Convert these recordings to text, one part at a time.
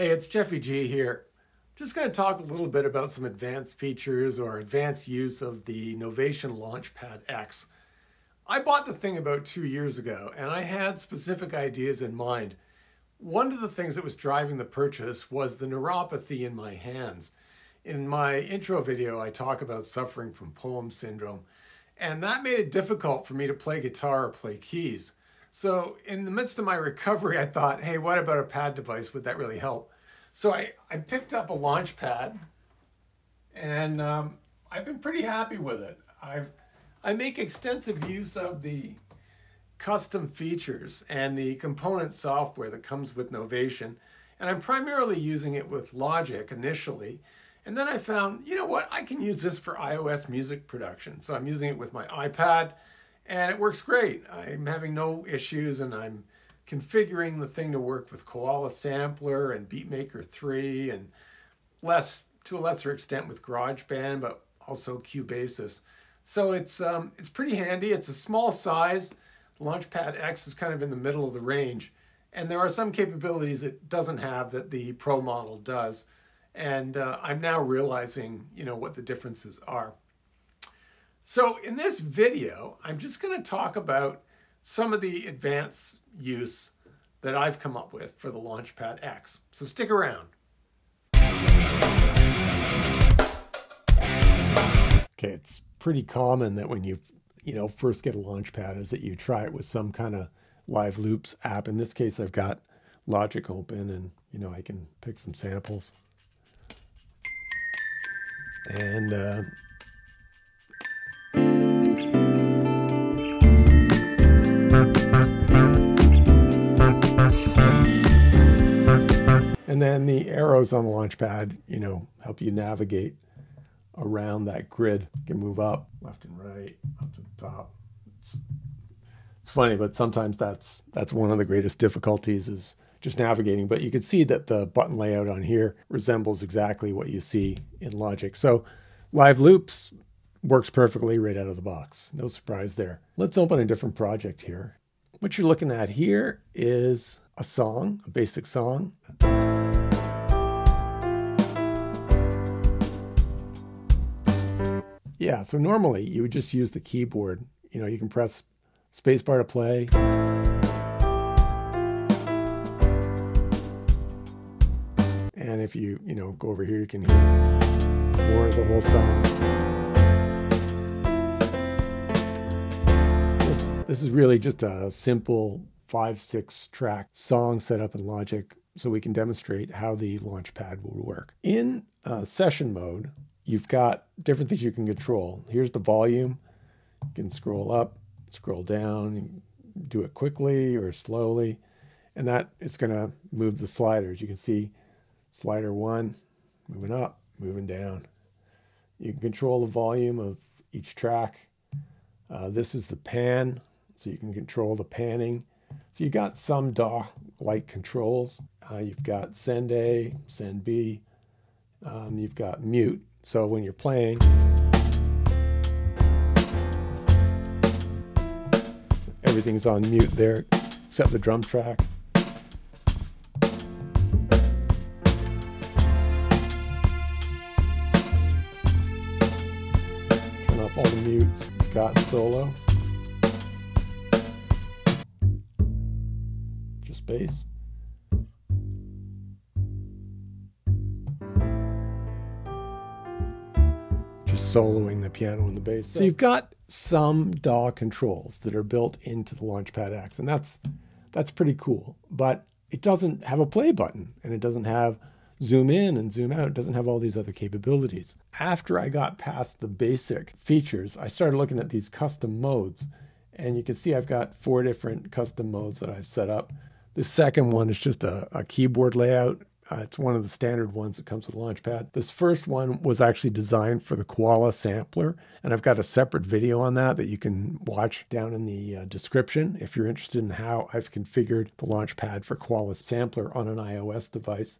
Hey, it's Jeffy G here. Just going to talk a little bit about some advanced features or advanced use of the Novation Launchpad X. I bought the thing about two years ago and I had specific ideas in mind. One of the things that was driving the purchase was the neuropathy in my hands. In my intro video, I talk about suffering from POEMS syndrome, and that made it difficult for me to play guitar or play keys. So in the midst of my recovery, I thought, hey, what about a pad device? Would that really help? So I, I picked up a launch pad and um, I've been pretty happy with it. I've, I make extensive use of the custom features and the component software that comes with Novation. And I'm primarily using it with Logic initially. And then I found, you know what, I can use this for iOS music production. So I'm using it with my iPad and it works great. I'm having no issues and I'm configuring the thing to work with Koala Sampler and Beatmaker 3 and less to a lesser extent with GarageBand, but also Cubasis. So it's um, it's pretty handy. It's a small size. Launchpad X is kind of in the middle of the range. And there are some capabilities it doesn't have that the Pro model does. And uh, I'm now realizing, you know, what the differences are. So in this video, I'm just going to talk about some of the advanced use that I've come up with for the Launchpad X. So stick around. Okay, it's pretty common that when you you know first get a Launchpad is that you try it with some kind of live loops app. In this case, I've got Logic open and you know I can pick some samples. And uh, And then the arrows on the launch pad, you know, help you navigate around that grid. You can move up, left and right, up to the top. It's, it's funny, but sometimes that's that's one of the greatest difficulties is just navigating. But you can see that the button layout on here resembles exactly what you see in Logic. So live loops works perfectly right out of the box. No surprise there. Let's open a different project here. What you're looking at here is a song, a basic song. Yeah, so normally you would just use the keyboard. You know, you can press spacebar to play. And if you, you know, go over here, you can hear more of the whole song. This, this is really just a simple five, six track song set up in Logic so we can demonstrate how the Launchpad will work. In uh, session mode, you've got different things you can control. Here's the volume. You can scroll up, scroll down, do it quickly or slowly. And that is going to move the sliders. You can see slider one moving up, moving down. You can control the volume of each track. Uh, this is the pan, so you can control the panning. So you got some DAW-like controls. Uh, you've got send A, send B. Um, you've got mute. So when you're playing, everything's on mute there, except the drum track. Turn off all the mutes. Got solo. Just bass. Soloing the piano and the bass. So you've got some DAW controls that are built into the Launchpad X, and that's that's pretty cool. But it doesn't have a play button, and it doesn't have zoom in and zoom out. It doesn't have all these other capabilities. After I got past the basic features, I started looking at these custom modes, and you can see I've got four different custom modes that I've set up. The second one is just a, a keyboard layout uh, it's one of the standard ones that comes with Launchpad. This first one was actually designed for the Koala sampler, and I've got a separate video on that that you can watch down in the uh, description if you're interested in how I've configured the Launchpad for Koala sampler on an iOS device.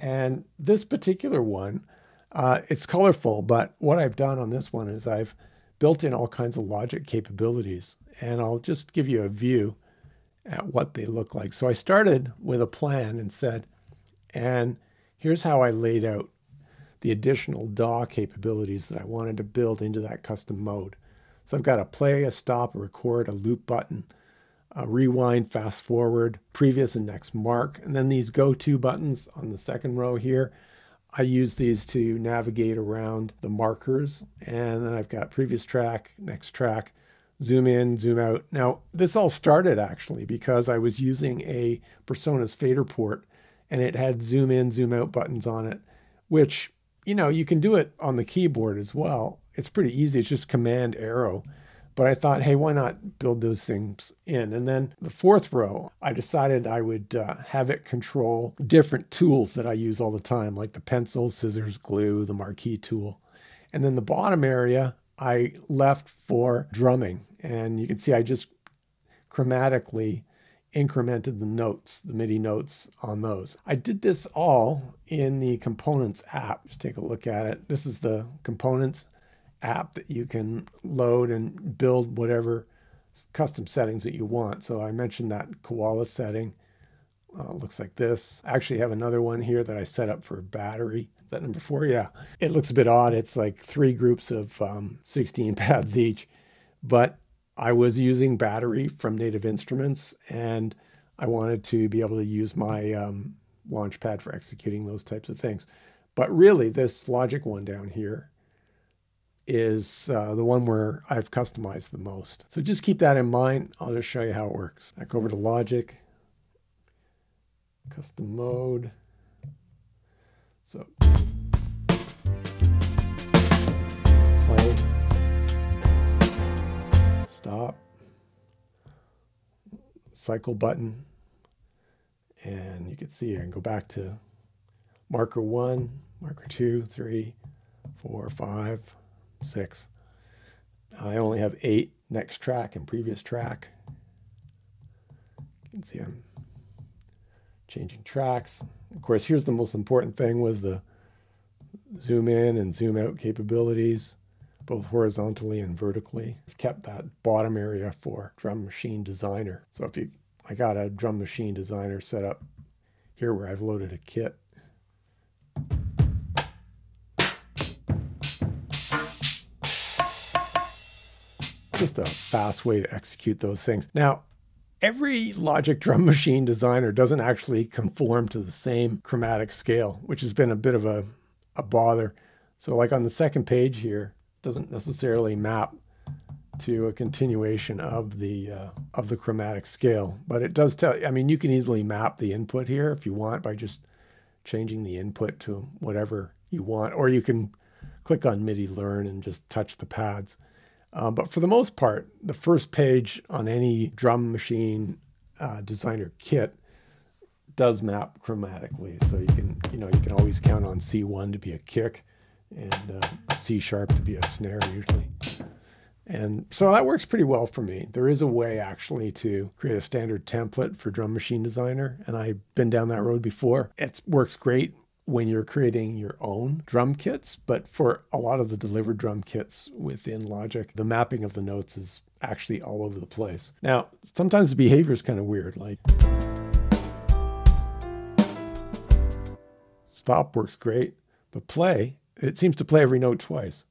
And this particular one, uh, it's colorful, but what I've done on this one is I've built in all kinds of logic capabilities, and I'll just give you a view at what they look like. So I started with a plan and said, And here's how I laid out the additional DAW capabilities that I wanted to build into that custom mode. So I've got a play, a stop, a record, a loop button, a rewind, fast forward, previous and next mark, and then these go to buttons on the second row here. I use these to navigate around the markers, and then I've got previous track, next track, zoom in, zoom out. Now, this all started actually because I was using a PreSonus FaderPort and it had zoom in, zoom out buttons on it, which you know, you can do it on the keyboard as well. It's pretty easy. It's just command arrow. But I thought, hey, why not build those things in? And then the fourth row, I decided I would uh, have it control different tools that I use all the time, like the pencil, scissors, glue, the marquee tool. And then the bottom area, I left for drumming. And you can see I just chromatically incremented the notes, the MIDI notes on those. I did this all in the Components app. Just take a look at it. This is the Components app that you can load and build whatever custom settings that you want. So I mentioned that koala setting. Uh, looks like this. I actually have another one here that I set up for battery. Is that number four? Yeah. It looks a bit odd. It's like three groups of um, 16 pads each. But I was using battery from Native Instruments, and I wanted to be able to use my um, Launchpad for executing those types of things. But really, this Logic one down here is uh, the one where I've customized the most. So just keep that in mind. I'll just show you how it works. Back over to Logic, custom mode. So stop, cycle button, and you can see I can go back to marker one, marker two, three, four, five, six. I only have eight next track and previous track. You can see I'm changing tracks. Of course, here's the most important thing was the zoom in and zoom out capabilities both horizontally and vertically. I've kept that bottom area for drum machine designer. So if you, I got a drum machine designer set up here where I've loaded a kit. Just a fast way to execute those things. Now, every Logic drum machine designer doesn't actually conform to the same chromatic scale, which has been a bit of a, a bother. So like on the second page here, doesn't necessarily map to a continuation of the uh, of the chromatic scale, but it does tell. I mean, you can easily map the input here if you want by just changing the input to whatever you want, or you can click on MIDI Learn and just touch the pads. Um, but for the most part, the first page on any drum machine uh, designer kit does map chromatically, so you can you know you can always count on C1 to be a kick and uh, C sharp to be a snare usually. And so that works pretty well for me. There is a way actually to create a standard template for Drum Machine Designer, and I've been down that road before. It works great when you're creating your own drum kits, but for a lot of the delivered drum kits within Logic, the mapping of the notes is actually all over the place. Now, sometimes the behavior is kind of weird, like stop works great, but play it seems to play every note twice.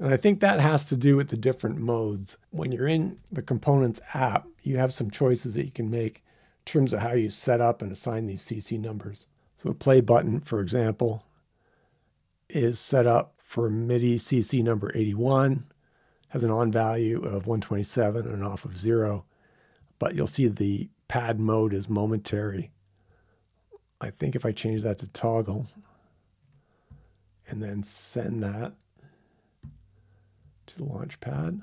And I think that has to do with the different modes. When you're in the Components app, you have some choices that you can make in terms of how you set up and assign these CC numbers. So the play button, for example, is set up for MIDI CC number 81, has an on value of 127 and an off of zero. But you'll see the pad mode is momentary. I think if I change that to toggle and then send that to the launch pad,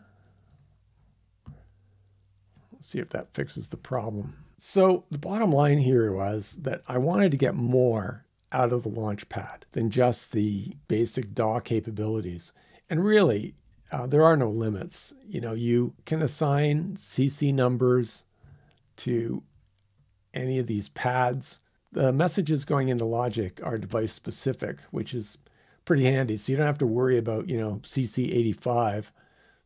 let's see if that fixes the problem. So the bottom line here was that I wanted to get more out of the launch pad than just the basic DAW capabilities. And really, uh, there are no limits. You know, you can assign CC numbers to any of these pads. The messages going into Logic are device specific, which is pretty handy. So you don't have to worry about, you know, CC85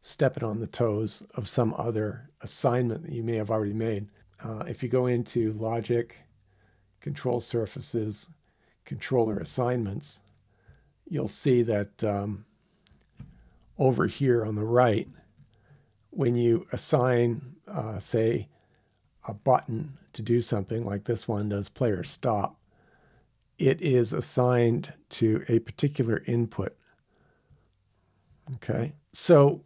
stepping on the toes of some other assignment that you may have already made. Uh, if you go into Logic, Control Surfaces, Controller Assignments, you'll see that um, over here on the right, when you assign, uh, say, a button to do something like this one does player stop, it is assigned to a particular input. Okay, so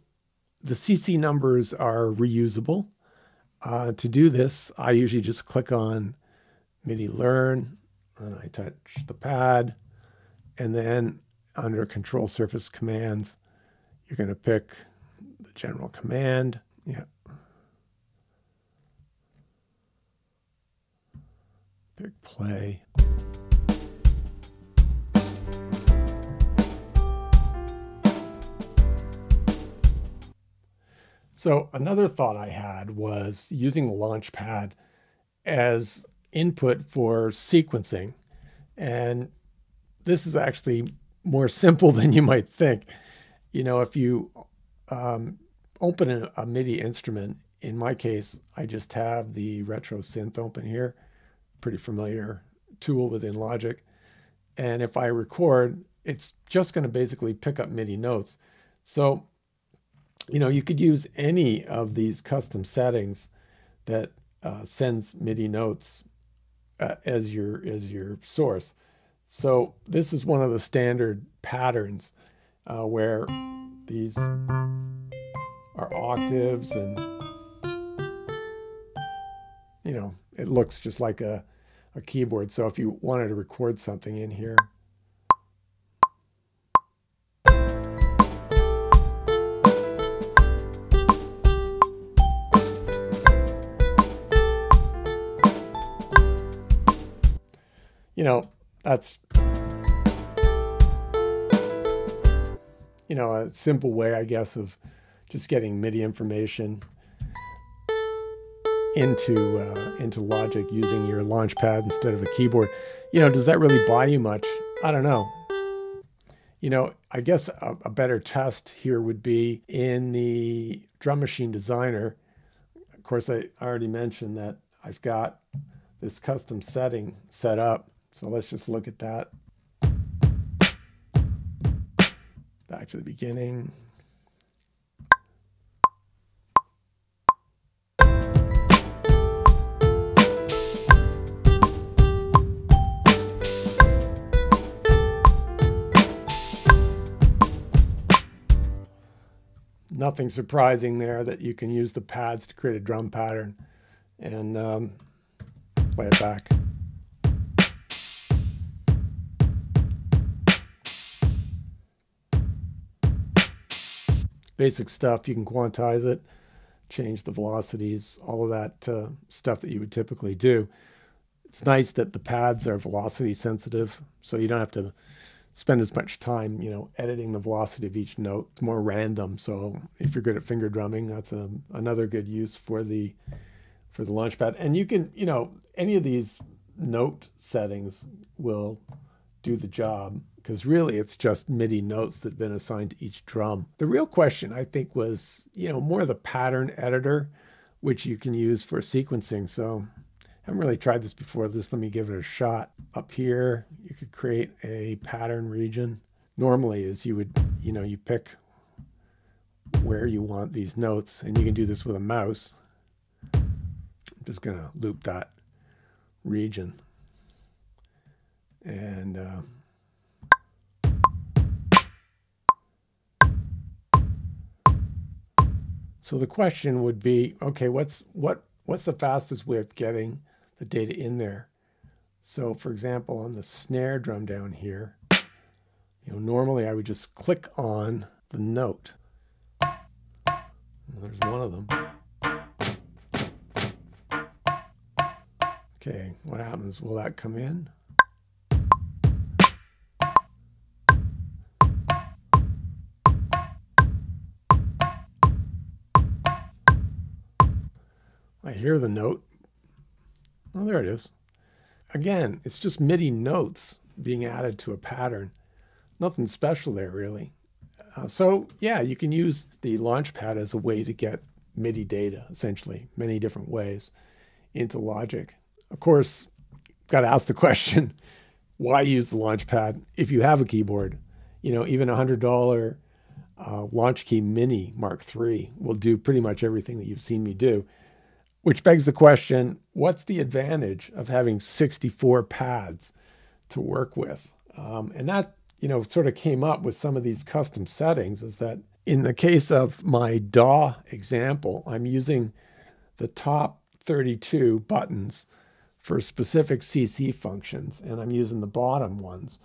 the CC numbers are reusable. Uh, to do this, I usually just click on MIDI Learn, and I touch the pad, and then under Control Surface Commands, you're going to pick the general command. Yeah. Pick play. So another thought I had was using Launchpad as input for sequencing. And this is actually more simple than you might think. You know, if you um, open a, a, MIDI instrument, in my case, I just have the retro synth open here, pretty familiar tool within Logic. And if I record, it's just going to basically pick up MIDI notes. So, you know, you could use any of these custom settings that uh, sends MIDI notes uh, as your as your source. So this is one of the standard patterns uh, where these are octaves and you know it looks just like a, a keyboard. So if you wanted to record something in here, you know, that's you know a simple way, I guess, of just getting MIDI information into uh, into Logic using your Launchpad instead of a keyboard. You know, does that really buy you much? I don't know. You know, I guess a, a better test here would be in the Drum Machine Designer. Of course, I already mentioned that I've got this custom setting set up so let's just look at that. Back to the beginning. Nothing surprising there that you can use the pads to create a drum pattern and um, play it back. basic stuff. You can quantize it, change the velocities, all of that uh, stuff that you would typically do. It's nice that the pads are velocity sensitive, so you don't have to spend as much time, you know, editing the velocity of each note. It's more random. So if you're good at finger drumming, that's a, another good use for the for the launchpad. And you can, you know, any of these note settings will do the job because really it's just MIDI notes that have been assigned to each drum. The real question, I think, was, you know, more of the pattern editor, which you can use for sequencing. So I haven't really tried this before. Just let me give it a shot. Up here, you could create a pattern region. Normally is you would, you know, you pick where you want these notes, and you can do this with a mouse. I'm just going to loop that region. And uh, So the question would be, okay, what's what what's the fastest way of getting the data in there? So for example, on the snare drum down here, you know, normally I would just click on the note. There's one of them. Okay, what happens? Will that come in? I hear the note. Oh, there it is. Again, it's just MIDI notes being added to a pattern. Nothing special there, really. Uh, so yeah, you can use the Launchpad as a way to get MIDI data, essentially, many different ways into Logic. Of course, got to ask the question, why use the Launchpad if you have a keyboard? You know, even a hundred dollar uh, Launchkey Mini Mark III will do pretty much everything that you've seen me do. Which begs the question, what's the advantage of having 64 pads to work with? Um, and that, you know, sort of came up with some of these custom settings is that in the case of my DAW example, I'm using the top 32 buttons for specific CC functions, and I'm using the bottom ones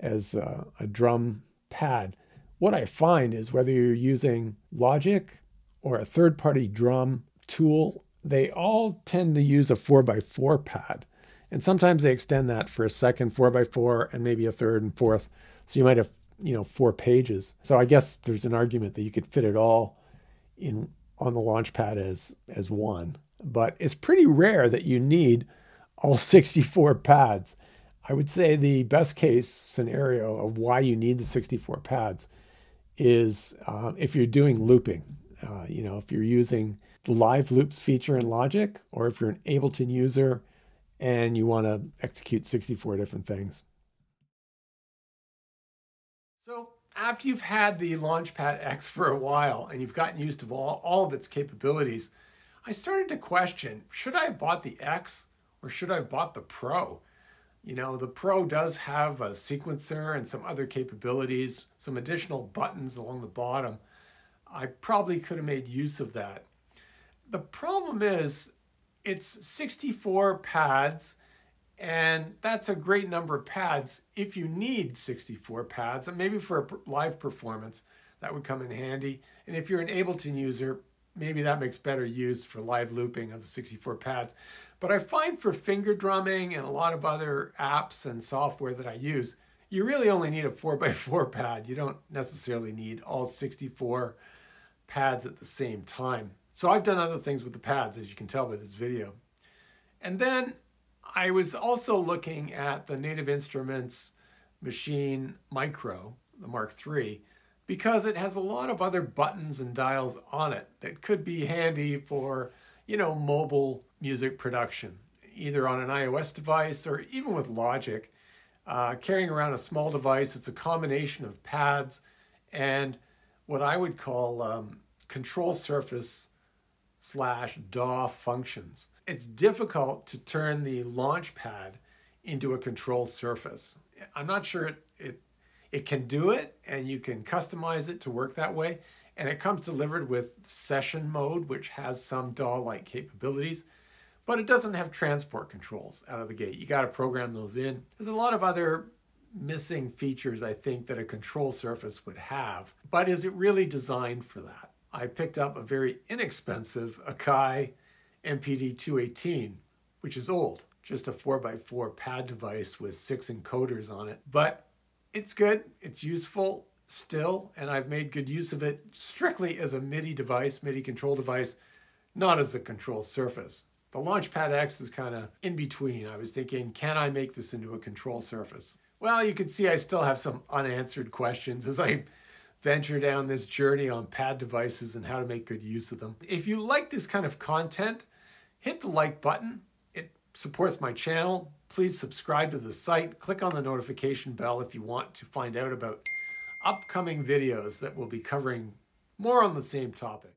as a, a drum pad. What I find is whether you're using Logic or a third party drum tool they all tend to use a 4x4 pad. And sometimes they extend that for a second 4x4 and maybe a third and fourth. So you might have, you know, four pages. So I guess there's an argument that you could fit it all in on the launch pad as as one. But it's pretty rare that you need all 64 pads. I would say the best case scenario of why you need the 64 pads is uh, if you're doing looping. Uh, you know, if you're using the live loops feature in Logic, or if you're an Ableton user and you want to execute 64 different things. So after you've had the Launchpad X for a while and you've gotten used to all, all of its capabilities, I started to question, should I have bought the X or should I have bought the Pro? You know, the Pro does have a sequencer and some other capabilities, some additional buttons along the bottom. I probably could have made use of that. The problem is it's 64 pads and that's a great number of pads if you need 64 pads and maybe for a live performance that would come in handy. And if you're an ableton user maybe that makes better use for live looping of 64 pads. But i find for finger drumming and a lot of other apps and software that i use you really only need a 4x4 pad. You don't necessarily need all 64 pads at the same time so I've done other things with the pads, as you can tell by this video. And then I was also looking at the Native Instruments Maschine Mikro, the Mark III, because it has a lot of other buttons and dials on it that could be handy for, you know, mobile music production, either on an iOS device or even with Logic. Uh, carrying around a small device, it's a combination of pads and what I would call um, control surface slash DAW functions. It's difficult to turn the launch pad into a control surface. I'm not sure it, it, it can do it and you can customize it to work that way. And it comes delivered with session mode, which has some DAW-like capabilities, but it doesn't have transport controls out of the gate. You got to program those in. There's a lot of other missing features, I think, that a control surface would have, but is it really designed for that? I picked up a very inexpensive Akai MPD 218, which is old, just a 4x4 pad device with six encoders on it. But it's good, it's useful still, and I've made good use of it strictly as a MIDI device, MIDI control device, not as a control surface. The Launchpad X is kind of in between. I was thinking, can I make this into a control surface? Well, you can see I still have some unanswered questions as I venture down this journey on pad devices and how to make good use of them. If you like this kind of content, hit the like button. It supports my channel. Please subscribe to the site. Click on the notification bell if you want to find out about upcoming videos that will be covering more on the same topic.